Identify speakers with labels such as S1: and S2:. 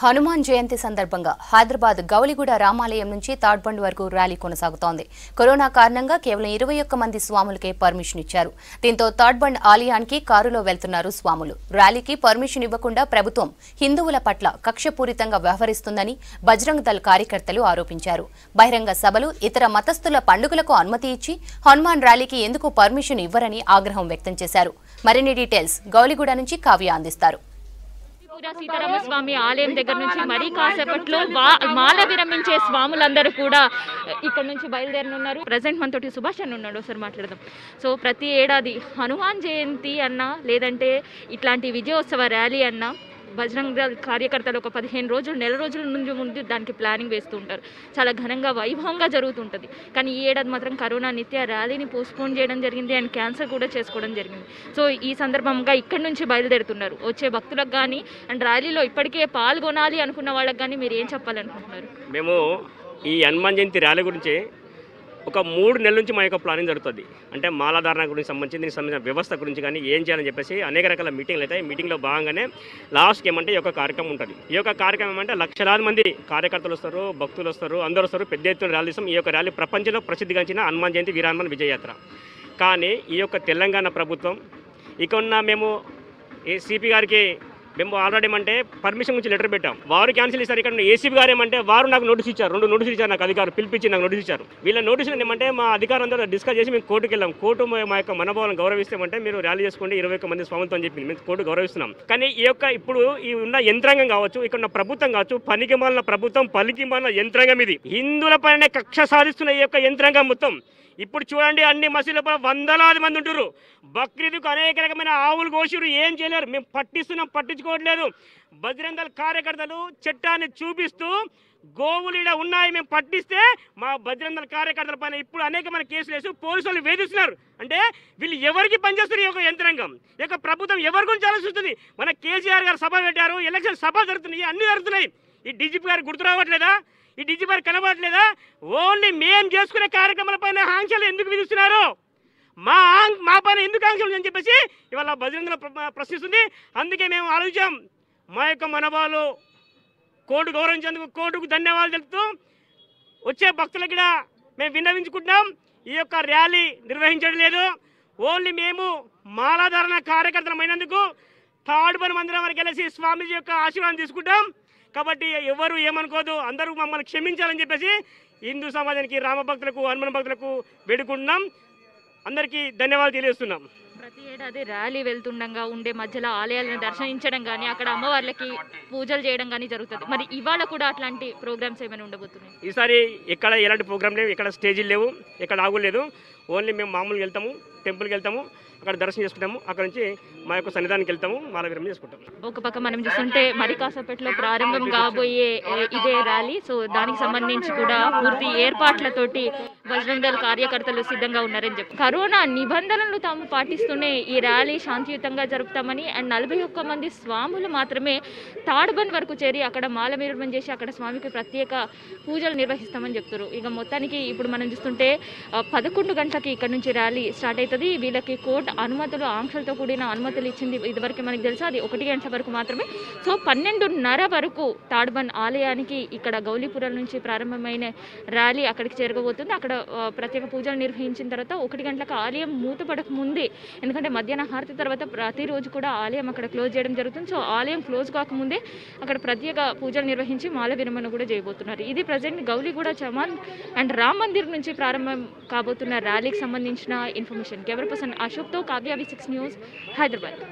S1: హనుమాన్ జయంతి సందర్భంగా హైదరాబాద్ గౌలిగూడ రామాలయం నుంచి తాడ్బండ్ వరకు ర్యాలీ కొనసాగుతోంది. కరోనా కారణంగా కేవలం ఇరవై ఒక్క మంది స్వాములకే పర్మిషన్ ఇచ్చారు. దీంతో తాడ్బండ్ ఆలయానికి కారులో వెళ్తున్నారు స్వాములు. ర్యాలీకి పర్మిషన్ ఇవ్వకుండా ప్రభుత్వం హిందువుల పట్ల కక్షపూరితంగా వ్యవహరిస్తుందని బజరంగ్ దళ్ కార్యకర్తలు ఆరోపించారు. బహిరంగ సభలు ఇతర మతస్థుల పండుగలకు అనుమతి ఇచ్చి హనుమాన్ ర్యాలీకి ఎందుకు పర్మిషన్ ఇవ్వరని ఆగ్రహం వ్యక్తం చేశారు. మరిన్ని డీటెయిల్స్ గౌలిగూడ నుంచి కావ్య అందిస్తారు.
S2: పూరా సీతారామస్వామి ఆలయం దగ్గర నుంచి మరీ కాసేపట్లో మాల విరమించే స్వాములందరూ కూడా ఇక్కడ నుంచి బయలుదేరనున్నారు. ప్రజెంట్ మనతోటి సుభాష్ అని ఉన్నాడు ఒకసారి మాట్లాడదాం. సో ప్రతి ఏడాది హనుమాన్ జయంతి అన్నా లేదంటే ఇట్లాంటి విజయోత్సవ ర్యాలీ అన్నా బజరంగ దళ్ కార్యకర్తలు ఒక పదిహేను రోజులు నెల రోజుల నుంచి ముందు దానికి ప్లానింగ్ వేస్తూ ఉంటారు. చాలా ఘనంగా వైభవంగా జరుగుతుంటుంది. కానీ ఈ ఏడాది మాత్రం కరోనా నిత్య ర్యాలీని పోస్ట్పోన్ చేయడం జరిగింది అండ్ క్యాన్సర్ కూడా చేసుకోవడం జరిగింది. సో ఈ సందర్భంగా ఇక్కడి నుంచి బయలుదేరుతున్నారు. వచ్చే భక్తులకు కానీ అండ్ ర్యాలీలో ఇప్పటికే పాల్గొనాలి అనుకున్న వాళ్ళకి కానీ మీరు ఏం చెప్పాలనుకుంటున్నారు?
S3: మేము ఈ హనుమాన్ జయంతి ర్యాలీ గురించి ఒక మూడు నెలల నుంచి మా యొక్క ప్లానింగ్ జరుగుతుంది. అంటే మాలాధారణ గురించి సంబంధించి దీనికి సంబంధించిన వ్యవస్థ గురించి కానీ ఏం చేయాలని చెప్పేసి అనేక రకాల మీటింగ్లు అయితే మీటింగ్లో భాగంగానే లాస్ట్కి ఏమంటే ఈ యొక్క కార్యక్రమం ఉంటుంది. ఈ యొక్క కార్యక్రమం ఏమంటే లక్షలాది మంది కార్యకర్తలు వస్తారు భక్తులు వస్తారు అందరూ వస్తారు. పెద్ద ఎత్తున ర్యాలీ ఇస్తాం ఈ యొక్క ర్యాలీ ప్రపంచంలో ప్రసిద్ధిగాంచిన హనుమాన్ జయంతి వీరాన్మన్ విజయయాత్ర. కానీ ఈ యొక్క తెలంగాణ ప్రభుత్వం ఇక ఉన్న మేము ఏ సిపి గారికి మేము ఆల్రెడీ ఏమంటే పర్మిషన్ గురించి లెటర్ పెట్టాం. వారు క్యాన్సిల్ ఇస్తారు ఇక్కడ ఏసీబీ గారు ఏమంటే వారు నాకు నోటీస్ ఇచ్చారు. రెండు నోటీస్ ఇచ్చారు నాకు అధికారులు. పిలిపించి నాకు నోటీస్ ఇచ్చారు. వీళ్ళ నోటీసులు ఏమంటే మా అధికారులందరూ డిస్కస్ చేసి మేము కోర్టుకు వెళ్ళాం. కోర్టు మా యొక్క మనోభావాలను గౌరవిస్తామంటే మీరు ర్యాలీ చేసుకోండి. ఇరవై ఒక్క మంది స్వామితో అని చెప్పింది మేము కోర్టు గౌరవిస్తున్నాం. కానీ ఈ యొక్క ఇప్పుడు ఈ ఉన్న యంత్రాంగం కావచ్చు ఇక్కడ ఉన్న ప్రభుత్వం కావచ్చు పనికి మాలిన ప్రభుత్వం పలికి మాలిన యంత్రాంగం ఇది. హిందువుల పైన కక్ష సాధిస్తున్న ఈ యొక్క యంత్రాంగం మొత్తం. ఇప్పుడు చూడండి అన్ని మసీదుల పైన వందలాది మంది ఉంటారు బక్రీదుకు అనేక రకమైన ఆవులు కోసిరు ఏం చేయలేరు. మేము పట్టిస్తున్నాం పట్టించుకోవట్లేదు. బజరంగల్ కార్యకర్తలు చట్టాన్ని చూపిస్తూ గోవులు ఈడ ఉన్నాయి మేము పట్టిస్తే మా బజరంగల్ కార్యకర్తల పైన ఇప్పుడు అనేకమైన కేసులు వేసి పోలీసులు వేధిస్తున్నారు. అంటే వీళ్ళు ఎవరికి పనిచేస్తారు ఈ యొక్క యంత్రాంగం? ఈ యొక్క ప్రభుత్వం ఎవరి గురించి ఆలోచిస్తుంది? మన కేసీఆర్ గారు సభ పెట్టారు ఎలక్షన్ సభ జరుగుతున్నాయి అన్ని జరుగుతున్నాయి. ఈ డీజీపీ గారు గుర్తు రావట్లేదా? ఈ డీజీపీ గారు కనబడట్లేదా? ఓన్లీ మేము చేసుకునే కార్యక్రమాల పైన ఆంక్షలు ఎందుకు విధిస్తున్నారు? మా మా పైన ఎందుకు ఆంక్షలు అని చెప్పేసి ఇవాళ బజరంగ ప్రశ్నిస్తుంది. అందుకే మేము ఆలోచించాం మా యొక్క మనవాళ్ళు కోర్టు గౌరవించేందుకు కోర్టుకు ధన్యవాదాలు తెలుపుతూ వచ్చే భక్తులకు కూడా మేము విన్నవించుకుంటున్నాం. ఈ యొక్క ర్యాలీ నిర్వహించడం లేదు. ఓన్లీ మేము మాలాధారణ కార్యకర్తలమైనందుకు తాడుబని మందిరం వరకు వెళ్ళేసి స్వామీజీ యొక్క ఆశీర్వాదం తీసుకుంటాం. కాబట్టి ఎవరు ఏమనుకోదు అందరూ మమ్మల్ని క్షమించాలని చెప్పేసి హిందూ సమాజానికి రామ భక్తులకు హనుమాన్ భక్తులకు వేడుకుంటున్నాం. అందరికీ ధన్యవాదాలు తెలియజేస్తున్నాం.
S2: ప్రతి ఏడాది ర్యాలీ వెళ్తుండగా ఉండే మధ్యలో ఆలయాలను దర్శించడం కానీ అక్కడ అమ్మవార్లకి పూజలు చేయడం కానీ జరుగుతుంది. మరి ఇవాళ కూడా అట్లాంటి ప్రోగ్రామ్స్ ఏమైనా ఉండబోతున్నాయి?
S3: ఈసారి ఎక్కడ ఎలాంటి ప్రోగ్రామ్ లేవు ఎక్కడ స్టేజీలు లేవు ఎక్కడ ఆగులు లేదు. ఓన్లీ మేము మామూలుగా వెళ్తాము టెంపుల్కి వెళ్తాము. అక్కడ దర్శనం చేసుకుంటాము. అక్కడ నుంచి మా యొక్క సన్నిధానికి వెళ్తాము. మాల విరమణ చేసుకుంటాము.
S2: ఒక పక్క మనం చూస్తుంటే మరికాసపేటలో ప్రారంభం కాబోయే ఇదే ర్యాలీ. సో దానికి సంబంధించి కూడా పూర్తి ఏర్పాట్లతోటి బజరంగ కార్యకర్తలు సిద్ధంగా ఉన్నారని చెప్పి. కరోనా నిబంధనలు తాము పాటిస్తూనే ఈ ర్యాలీ శాంతియుతంగా జరుపుతామని అండ్ నలభై ఒక్క మంది స్వాములు మాత్రమే తాడ్బన్ వరకు చేరి అక్కడ మాల విరమణ చేసి అక్కడ స్వామికి ప్రత్యేక పూజలు నిర్వహిస్తామని చెప్తారు ఇక మొత్తానికి ఇప్పుడు మనం చూస్తుంటే పదకొండు గంటలకి ఇక్కడ నుంచి ర్యాలీ స్టార్ట్ అవుతుంది. వీళ్ళకి కోర్టు అనుమతులు ఆంక్షలతో కూడిన అనుమతులు ఇచ్చింది ఇదివరకు మనకి తెలుసు? అది ఒకటి గంటల వరకు మాత్రమే. సో పన్నెండున్నర వరకు తాడ్బన్ ఆలయానికి ఇక్కడ గౌలీపురం నుంచి ప్రారంభమైన ర్యాలీ అక్కడికి చేరుకోబోతుంది అక్కడ ప్రత్యేక పూజలు నిర్వహించిన తర్వాత ఒకటి గంటలకు ఆలయం మూతపడక ముందే ఎందుకంటే మధ్యాహ్న హారతి తర్వాత ప్రతిరోజు కూడా ఆలయం అక్కడ క్లోజ్ చేయడం జరుగుతుంది. సో ఆలయం క్లోజ్ కాకముందే అక్కడ ప్రత్యేక పూజలు నిర్వహించి మాల విరమణ కూడా చేయబోతున్నారు. ఇది ప్రజెంట్ గౌలీగూడ చమాన్ అండ్ రామ్ మందిర్ నుంచి ప్రారంభం కాబోతున్న ర్యాలీకి సంబంధించిన information. Camera person అశోక్తో Kavya V six news Hyderabad